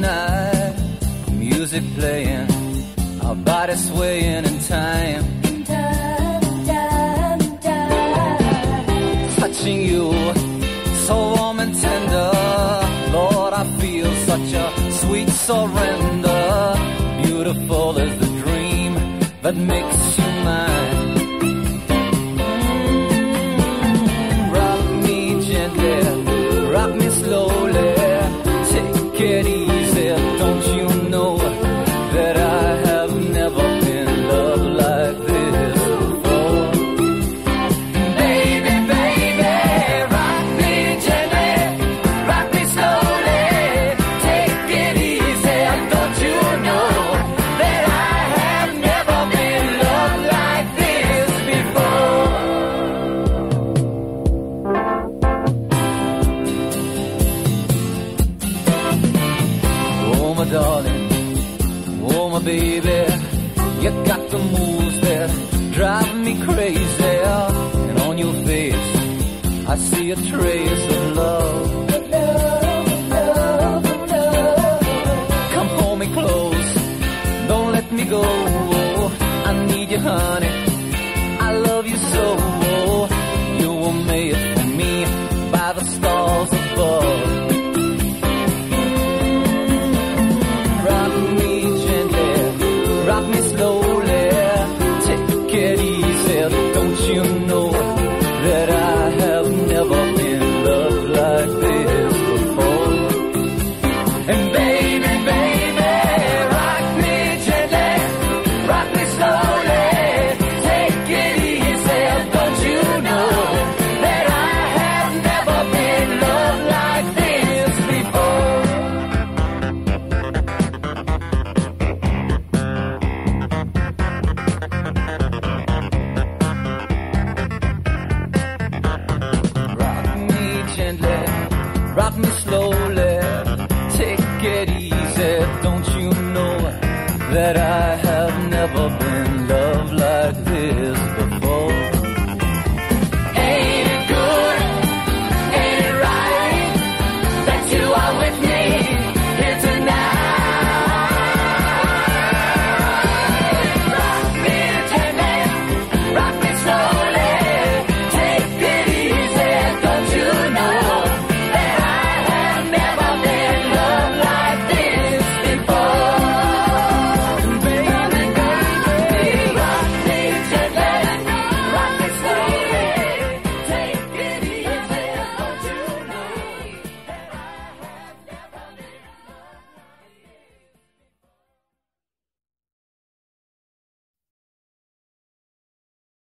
night. Music playing, our bodies swaying in time. Touching you, so warm and tender. Lord, I feel such a sweet surrender. Beautiful is the dream that makes you mine. It easy. Don't you darling, oh, my baby, you got the moves that drive me crazy. And on your face, I see a trace of love. Come hold me close, don't let me go. I need you, honey. rock me slowly, take it easy. Don't you know that I have never been loved like this?